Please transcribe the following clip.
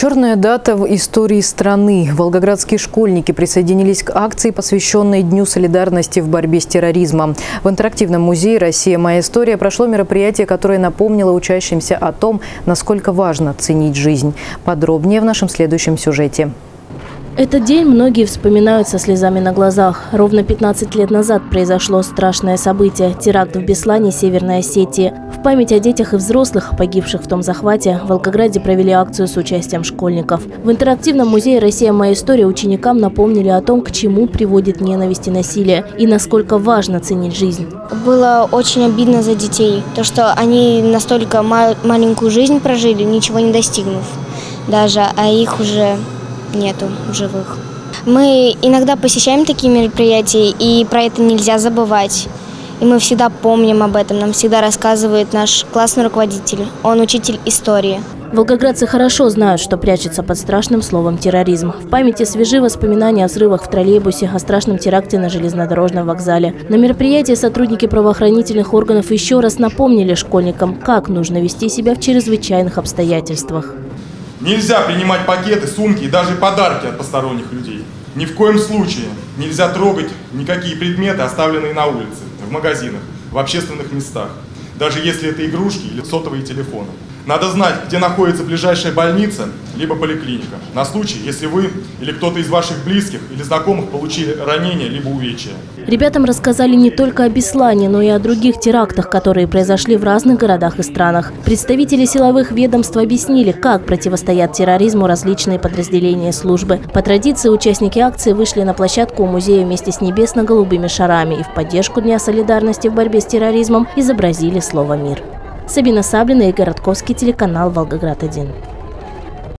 Черная дата в истории страны. Волгоградские школьники присоединились к акции, посвященной Дню солидарности в борьбе с терроризмом. В интерактивном музее «Россия. Моя история» прошло мероприятие, которое напомнило учащимся о том, насколько важно ценить жизнь. Подробнее в нашем следующем сюжете. Этот день многие вспоминают со слезами на глазах. Ровно 15 лет назад произошло страшное событие – теракт в Беслане, Северной Осетии. В память о детях и взрослых, погибших в том захвате, в Волгограде провели акцию с участием школьников. В интерактивном музее «Россия. Моя история» ученикам напомнили о том, к чему приводит ненависть и насилие, и насколько важно ценить жизнь. Было очень обидно за детей, то, что они настолько маленькую жизнь прожили, ничего не достигнув даже, а их уже нету живых. Мы иногда посещаем такие мероприятия, и про это нельзя забывать. И мы всегда помним об этом, нам всегда рассказывает наш классный руководитель. Он учитель истории. Волгоградцы хорошо знают, что прячется под страшным словом терроризм. В памяти свежи воспоминания о взрывах в троллейбусе, о страшном теракте на железнодорожном вокзале. На мероприятии сотрудники правоохранительных органов еще раз напомнили школьникам, как нужно вести себя в чрезвычайных обстоятельствах. Нельзя принимать пакеты, сумки и даже подарки от посторонних людей. Ни в коем случае нельзя трогать никакие предметы, оставленные на улице, в магазинах, в общественных местах. Даже если это игрушки или сотовые телефоны. Надо знать, где находится ближайшая больница, либо поликлиника, на случай, если вы или кто-то из ваших близких или знакомых получили ранение, либо увечья. Ребятам рассказали не только о Беслане, но и о других терактах, которые произошли в разных городах и странах. Представители силовых ведомств объяснили, как противостоят терроризму различные подразделения службы. По традиции участники акции вышли на площадку у музея вместе с небесно-голубыми шарами и в поддержку Дня солидарности в борьбе с терроризмом изобразили слово «мир». Сабина Саблина и Городковский телеканал «Волгоград-1».